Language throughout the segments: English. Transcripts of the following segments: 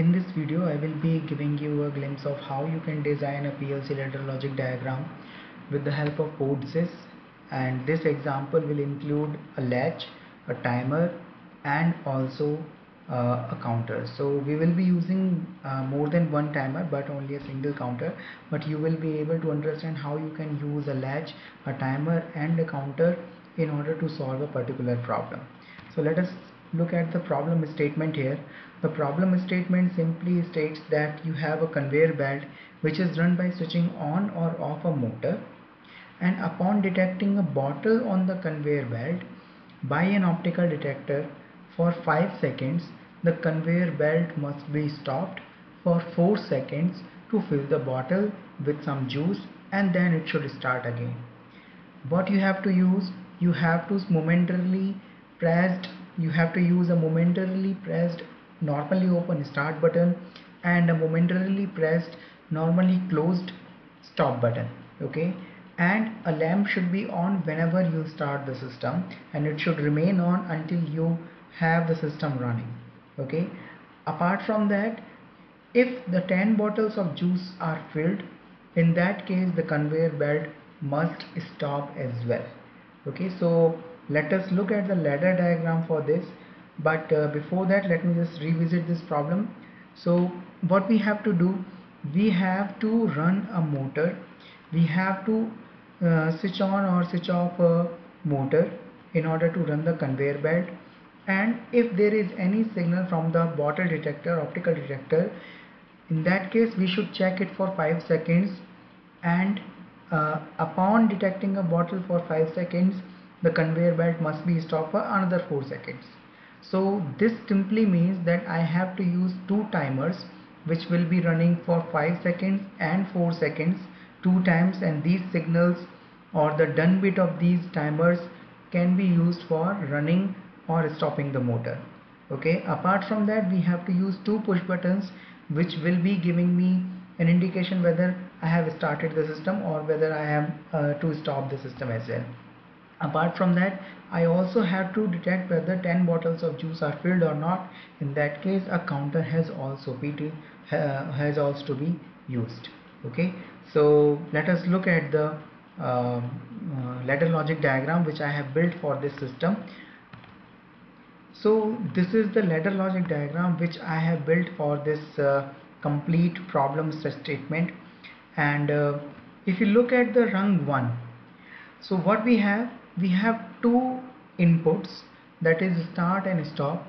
in this video I will be giving you a glimpse of how you can design a PLC ladder logic diagram with the help of CodeSys and this example will include a latch, a timer and also uh, a counter. So we will be using uh, more than one timer but only a single counter but you will be able to understand how you can use a latch, a timer and a counter in order to solve a particular problem. So let us look at the problem statement here. The problem statement simply states that you have a conveyor belt which is run by switching on or off a motor and upon detecting a bottle on the conveyor belt by an optical detector for 5 seconds the conveyor belt must be stopped for 4 seconds to fill the bottle with some juice and then it should start again. What you have to use you have to momentarily pressed you have to use a momentarily pressed normally open start button and a momentarily pressed normally closed stop button okay? And a lamp should be on whenever you start the system and it should remain on until you have the system running okay? Apart from that if the 10 bottles of juice are filled in that case the conveyor belt must stop as well okay? So let us look at the ladder diagram for this but uh, before that let me just revisit this problem. So what we have to do we have to run a motor. We have to uh, switch on or switch off a motor in order to run the conveyor belt. And if there is any signal from the bottle detector optical detector in that case we should check it for 5 seconds. And uh, upon detecting a bottle for 5 seconds the conveyor belt must be stopped for another 4 seconds so this simply means that I have to use two timers which will be running for 5 seconds and 4 seconds two times and these signals or the done bit of these timers can be used for running or stopping the motor. Okay? Apart from that we have to use two push buttons which will be giving me an indication whether I have started the system or whether I am uh, to stop the system as well apart from that I also have to detect whether 10 bottles of juice are filled or not. In that case a counter has also be uh, has also to be used. Okay? So let us look at the uh, uh, ladder logic diagram which I have built for this system. So this is the ladder logic diagram which I have built for this uh, complete problem statement. And uh, if you look at the rung 1 so what we have we have two inputs that is start and stop.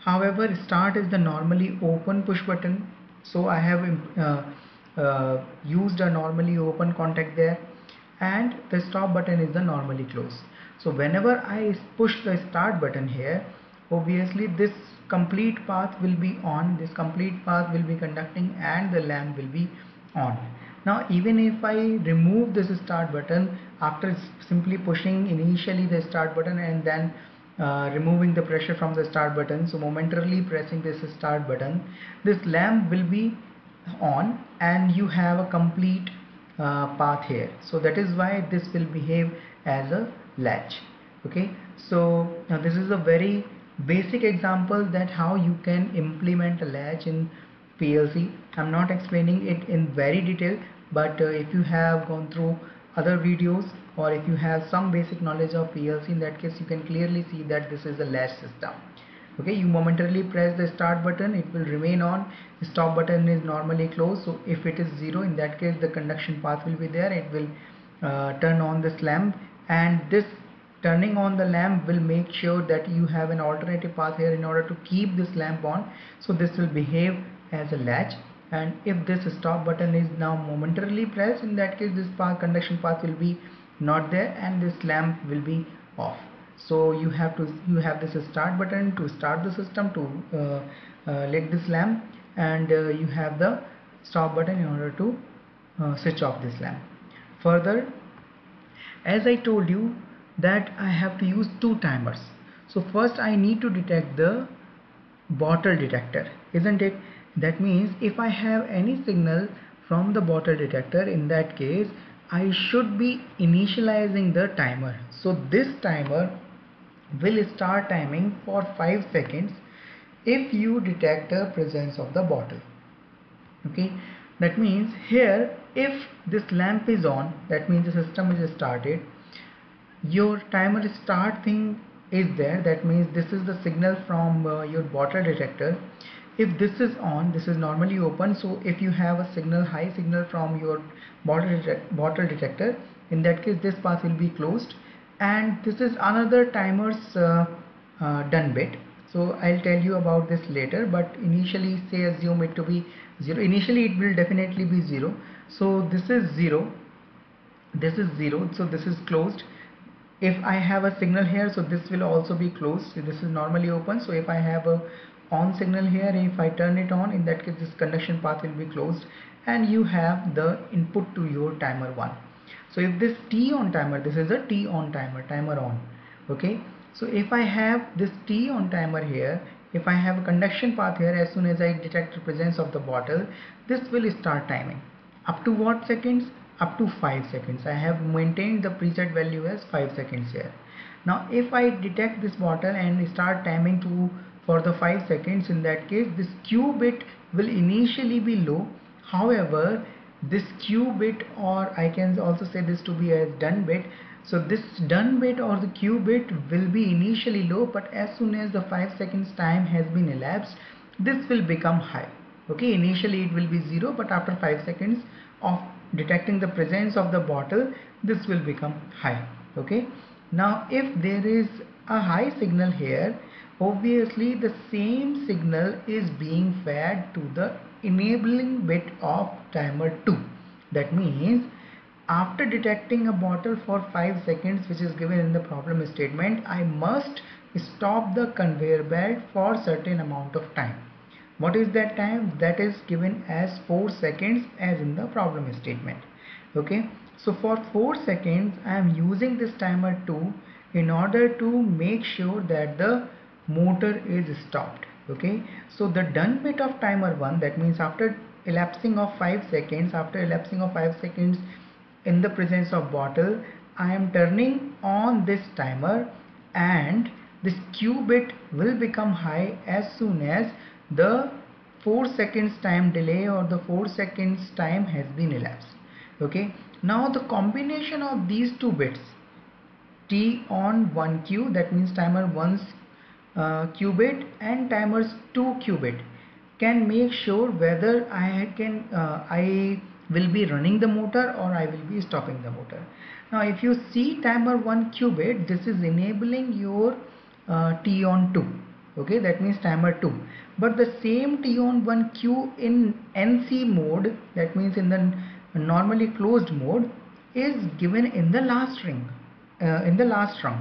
However start is the normally open push button so I have uh, uh, used a normally open contact there and the stop button is the normally closed so whenever I push the start button here obviously this complete path will be on this complete path will be conducting and the lamp will be on. Now even if I remove this start button after simply pushing initially the start button and then uh, removing the pressure from the start button. So momentarily pressing this start button. This lamp will be on and you have a complete uh, path here. So that is why this will behave as a latch. Okay? So now this is a very basic example that how you can implement a latch in PLC I'm not explaining it in very detail but uh, if you have gone through other videos or if you have some basic knowledge of PLC in that case you can clearly see that this is a latch system. Okay you momentarily press the start button it will remain on. The stop button is normally closed so if it is zero in that case the conduction path will be there. It will uh, turn on this lamp and this turning on the lamp will make sure that you have an alternative path here in order to keep this lamp on. So this will behave as a latch and if this stop button is now momentarily pressed in that case this path conduction path will be not there and this lamp will be off. So you have to you have this start button to start the system to uh, uh, let this lamp and uh, you have the stop button in order to uh, switch off this lamp. Further as I told you that I have to use two timers. So first I need to detect the bottle detector isn't it that means if I have any signal from the bottle detector in that case I should be initializing the timer. So this timer will start timing for 5 seconds if you detect the presence of the bottle. Okay? That means here if this lamp is on that means the system is started your timer start thing is there. That means this is the signal from uh, your bottle detector if this is on this is normally open. So if you have a signal high signal from your bottle, bottle detector in that case this path will be closed. And this is another timer's uh, uh, done bit. So I'll tell you about this later but initially say assume it to be 0 initially it will definitely be 0 so this is 0 this is 0 so this is closed. If I have a signal here so this will also be closed. This is normally open. So if I have a on signal here. If I turn it on in that case this conduction path will be closed and you have the input to your timer 1 so if this T on timer this is a T on timer timer on okay? So if I have this T on timer here if I have a conduction path here as soon as I detect the presence of the bottle this will start timing. Up to what seconds? Up to 5 seconds. I have maintained the preset value as 5 seconds here. Now if I detect this bottle and start timing to for the 5 seconds in that case this Q bit will initially be low. However this Q bit or I can also say this to be as done bit. So this done bit or the Q bit will be initially low but as soon as the 5 seconds time has been elapsed this will become high. Okay initially it will be 0 but after 5 seconds of detecting the presence of the bottle this will become high. Okay? Now if there is a high signal here obviously the same signal is being fed to the enabling bit of timer 2 that means after detecting a bottle for 5 seconds which is given in the problem statement I must stop the conveyor belt for certain amount of time. What is that time? That is given as 4 seconds as in the problem statement. Okay? So for 4 seconds I am using this timer 2 in order to make sure that the motor is stopped okay? So the done bit of timer 1 that means after elapsing of 5 seconds after elapsing of 5 seconds in the presence of bottle I am turning on this timer and this Q bit will become high as soon as the 4 seconds time delay or the 4 seconds time has been elapsed okay? Now the combination of these two bits t on 1 q that means timer 1's uh, q and timers 2 Q bit can make sure whether I can uh, I will be running the motor or I will be stopping the motor. Now if you see timer 1 Q bit this is enabling your uh, t on 2 okay? That means timer 2 but the same t on 1 q in nc mode that means in the normally closed mode is given in the last ring uh, in the last rung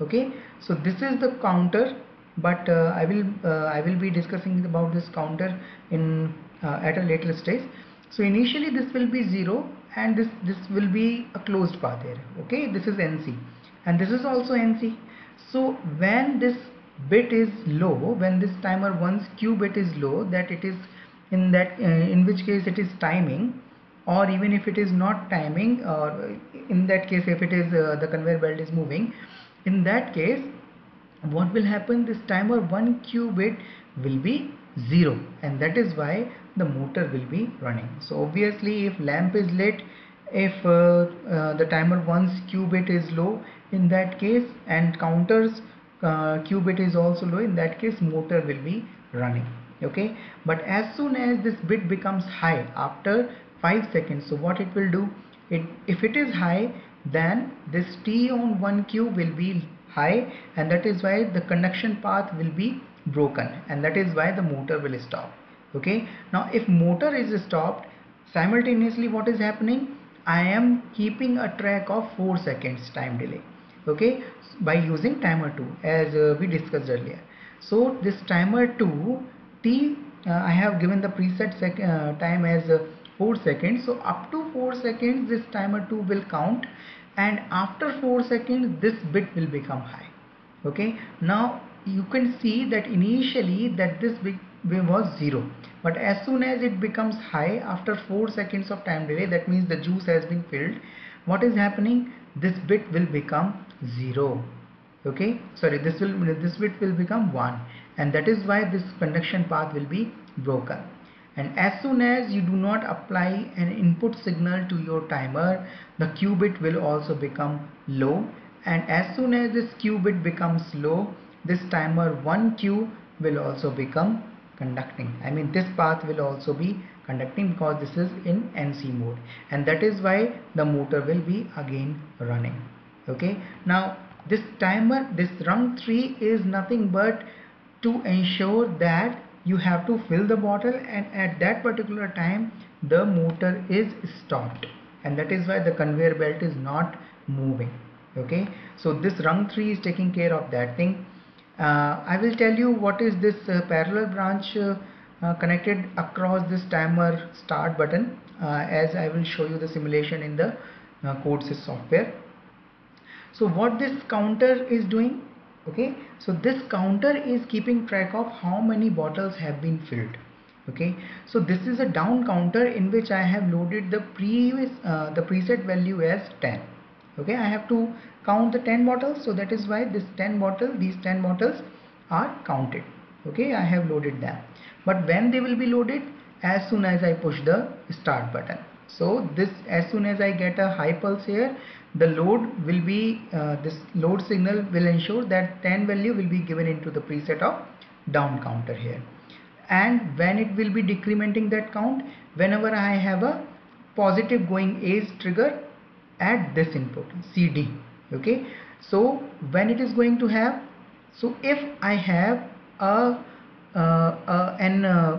okay? So this is the counter but uh, I will uh, I will be discussing about this counter in uh, at a later stage. So initially this will be 0 and this this will be a closed path here. Okay? This is NC and this is also NC so when this bit is low when this timer once q bit is low that it is in that uh, in which case it is timing or even if it is not timing or in that case if it is uh, the conveyor belt is moving in that case what will happen? This timer 1 Q bit will be 0 and that is why the motor will be running. So obviously if lamp is lit if uh, uh, the timer once Q bit is low in that case and counters uh, q bit is also low in that case motor will be running. Okay? But as soon as this bit becomes high after 5 seconds so what it will do? It if it is high then this t on 1q will be high and that is why the conduction path will be broken and that is why the motor will stop. Okay? Now if motor is stopped simultaneously what is happening? I am keeping a track of 4 seconds time delay. Okay? By using timer 2 as uh, we discussed earlier. So this timer 2 t uh, I have given the preset uh, time as uh, 4 seconds. So up to 4 seconds this timer 2 will count and after 4 seconds this bit will become high. Okay? Now you can see that initially that this bit was 0 but as soon as it becomes high after 4 seconds of time delay that means the juice has been filled what is happening? This bit will become 0 okay? Sorry this will this bit will become 1 and that is why this conduction path will be broken and as soon as you do not apply an input signal to your timer the Q bit will also become low. And as soon as this Q bit becomes low this timer 1Q will also become conducting. I mean this path will also be conducting because this is in NC mode. And that is why the motor will be again running. Okay? Now this timer this rung 3 is nothing but to ensure that you have to fill the bottle and at that particular time the motor is stopped. And that is why the conveyor belt is not moving. Okay? So this rung 3 is taking care of that thing. Uh, I will tell you what is this uh, parallel branch uh, uh connected across this timer start button. Uh, as I will show you the simulation in the uh, CodeSys software. So what this counter is doing okay? So this counter is keeping track of how many bottles have been filled. Okay? So this is a down counter in which I have loaded the previous uh, the preset value as 10 okay? I have to count the 10 bottles. So that is why this 10 bottle these 10 bottles are counted. Okay? I have loaded them. But when they will be loaded? As soon as I push the start button so this as soon as I get a high pulse here the load will be uh, this load signal will ensure that 10 value will be given into the preset of down counter here. And when it will be decrementing that count whenever I have a positive going edge trigger at this input CD okay? So when it is going to have so if I have a, uh, uh, an uh,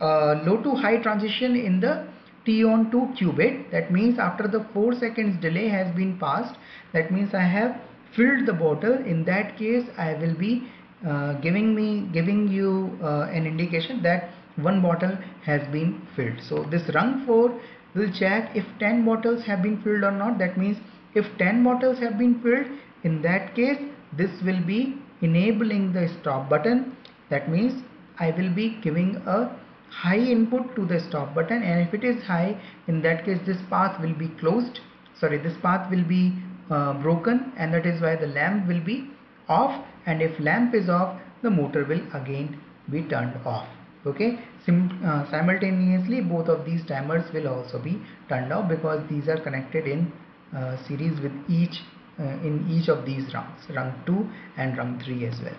uh, low to high transition in the T on 2 Q bit. That means after the 4 seconds delay has been passed that means I have filled the bottle. In that case I will be uh, giving me giving you uh, an indication that one bottle has been filled. So this rung 4 will check if 10 bottles have been filled or not. That means if 10 bottles have been filled in that case this will be enabling the stop button. That means I will be giving a high input to the stop button and if it is high in that case this path will be closed. Sorry this path will be uh, broken and that is why the lamp will be off. And if lamp is off the motor will again be turned off. Okay? Sim uh, simultaneously both of these timers will also be turned off because these are connected in uh, series with each uh, in each of these rungs rung 2 and rung 3 as well.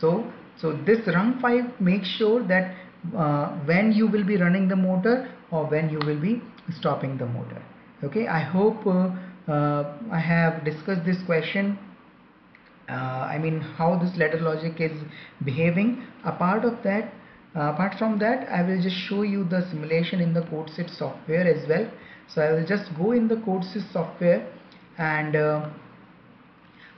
So so this rung 5 makes sure that uh, when you will be running the motor or when you will be stopping the motor. Okay I hope uh, uh, I have discussed this question. I mean how this ladder logic is behaving. A part of that uh, apart from that I will just show you the simulation in the CodeSys software as well. So I will just go in the CodeSys software and uh,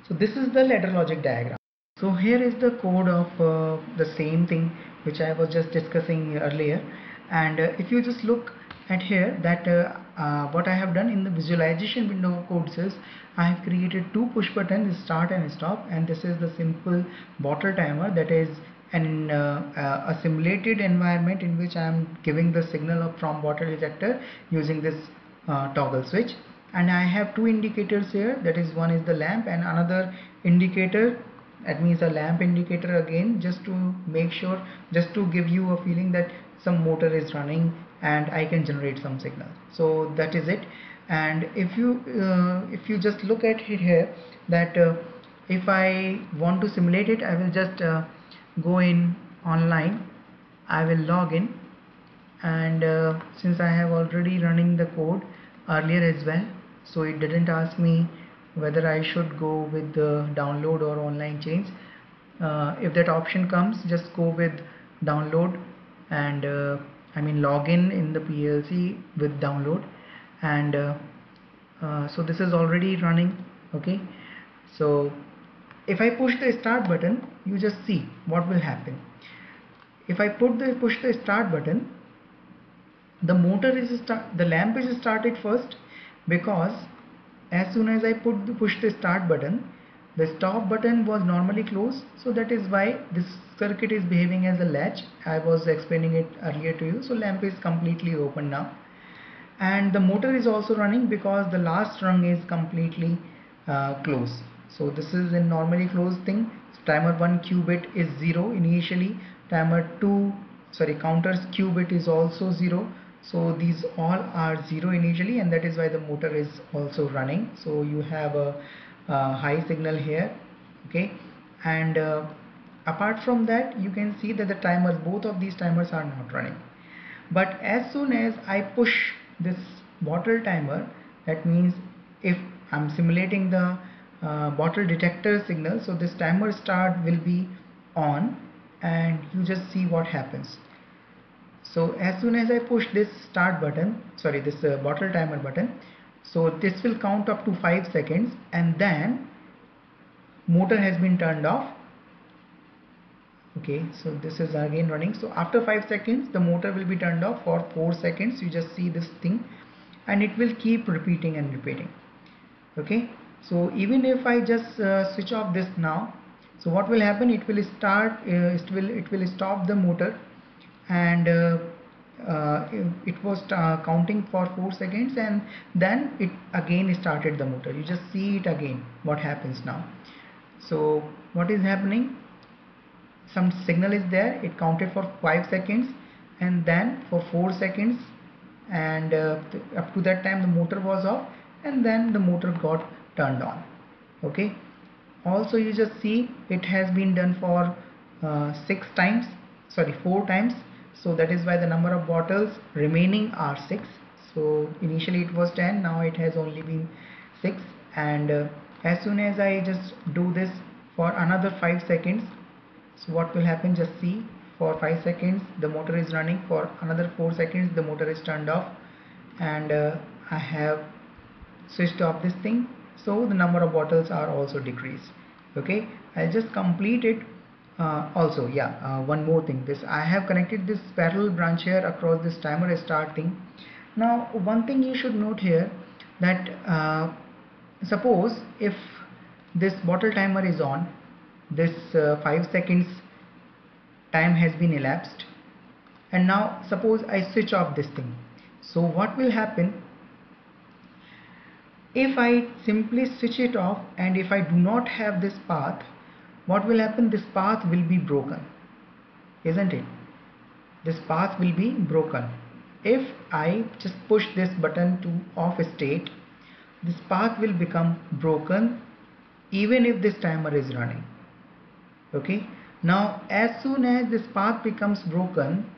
so this is the ladder logic diagram. So here is the code of uh, the same thing which I was just discussing earlier. And uh, if you just look at here that uh, uh, what I have done in the visualization window of CodeSys I have created two push buttons start and stop. And this is the simple bottle timer that is an uh, a simulated environment in which I am giving the signal from bottle ejector using this uh, toggle switch. And I have two indicators here. That is one is the lamp and another indicator that means a lamp indicator again just to make sure just to give you a feeling that some motor is running and I can generate some signal. So that is it. And if you uh, if you just look at it here that uh, if I want to simulate it I will just uh, go in online. I will log in. And uh, since I have already running the code earlier as well so it didn't ask me whether I should go with the download or online change uh, if that option comes just go with download and uh, I mean login in the PLC with download. And uh, uh, so this is already running okay? So if I push the start button you just see what will happen. If I put the push the start button the motor is start the lamp is started first because as soon as I put the push the start button the stop button was normally closed. So that is why this circuit is behaving as a latch. I was explaining it earlier to you. So lamp is completely open now. And the motor is also running because the last rung is completely uh, closed. So this is a normally closed thing. Timer 1 q bit is 0 initially. Timer 2 sorry counters q bit is also 0 so these all are 0 initially and that is why the motor is also running. So you have a, a high signal here okay? And uh, apart from that you can see that the timers both of these timers are not running. But as soon as I push this bottle timer that means if I'm simulating the uh, bottle detector signal so this timer start will be on and you just see what happens so as soon as I push this start button sorry this uh, bottle timer button so this will count up to 5 seconds and then motor has been turned off. Okay so this is again running. So after 5 seconds the motor will be turned off for 4 seconds. You just see this thing and it will keep repeating and repeating. Okay so even if I just uh, switch off this now so what will happen? It will start uh, it will it will stop the motor and uh, uh it was uh, counting for 4 seconds and then it again started the motor. You just see it again what happens now. So what is happening? Some signal is there. It counted for 5 seconds and then for 4 seconds and uh, up to that time the motor was off and then the motor got turned on. Okay? Also you just see it has been done for uh, 6 times sorry 4 times so that is why the number of bottles remaining are 6 so initially it was 10 now it has only been 6 and uh, as soon as I just do this for another 5 seconds so what will happen? Just see for 5 seconds the motor is running. For another 4 seconds the motor is turned off. And uh, I have switched off this thing. So the number of bottles are also decreased. Okay? I'll just complete it uh, also yeah uh, one more thing. This I have connected this parallel branch here across this timer start thing. Now one thing you should note here that uh, suppose if this bottle timer is on this uh, 5 seconds time has been elapsed. And now suppose I switch off this thing. So what will happen? If I simply switch it off and if I do not have this path what will happen? This path will be broken isn't it? This path will be broken. If I just push this button to off state this path will become broken even if this timer is running. Okay? Now as soon as this path becomes broken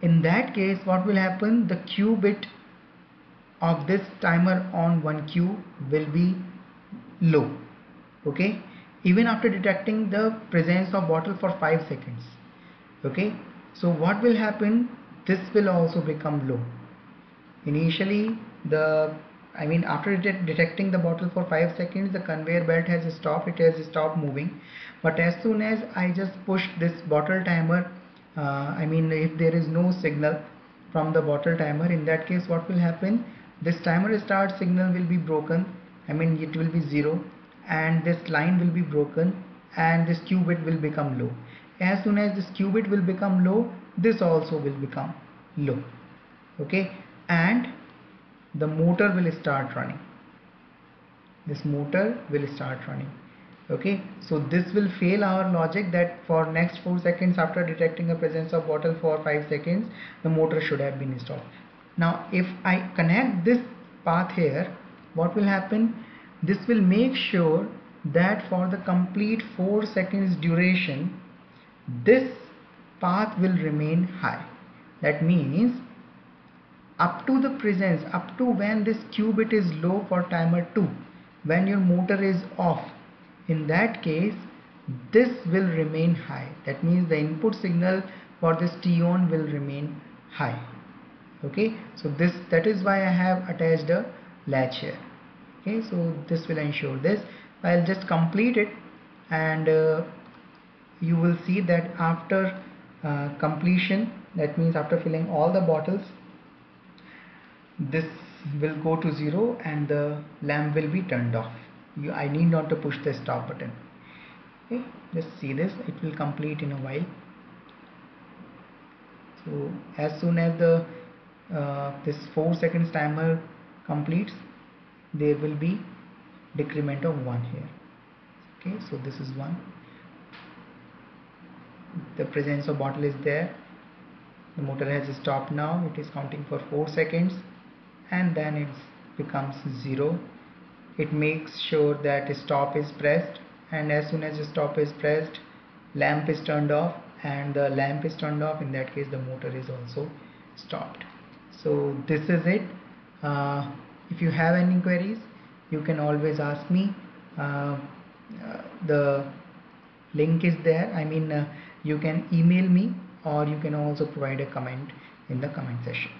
in that case what will happen? The q bit of this timer on 1q will be low. Okay even after detecting the presence of bottle for 5 seconds. Okay? So what will happen? This will also become low. Initially the I mean after det detecting the bottle for 5 seconds the conveyor belt has stopped it has stopped moving. But as soon as I just push this bottle timer uh, I mean if there is no signal from the bottle timer in that case what will happen? This timer start signal will be broken. I mean it will be 0 and this line will be broken and this Q bit will become low. As soon as this Q bit will become low this also will become low. Okay? And the motor will start running. This motor will start running. Okay? So this will fail our logic that for next 4 seconds after detecting the presence of bottle for 5 seconds the motor should have been stopped now if I connect this path here what will happen this will make sure that for the complete 4 seconds duration this path will remain high. That means up to the presence up to when this Q bit is low for timer 2 when your motor is off in that case this will remain high. That means the input signal for this t on will remain high. Okay? So this that is why I have attached a latch here okay so this will ensure this. I'll just complete it and uh, you will see that after uh, completion that means after filling all the bottles this will go to 0 and the lamp will be turned off. You, I need not to push the stop button. Okay just see this. It will complete in a while. So as soon as the uh, this 4 seconds timer completes there will be decrement of 1 here. Okay so this is 1 the presence of bottle is there. The motor has stopped now. It is counting for 4 seconds and then it becomes 0 it makes sure that stop is pressed and as soon as stop is pressed lamp is turned off and the lamp is turned off. In that case the motor is also stopped. So this is it. Uh, if you have any queries you can always ask me. Uh, uh, the link is there. I mean uh, you can email me or you can also provide a comment in the comment section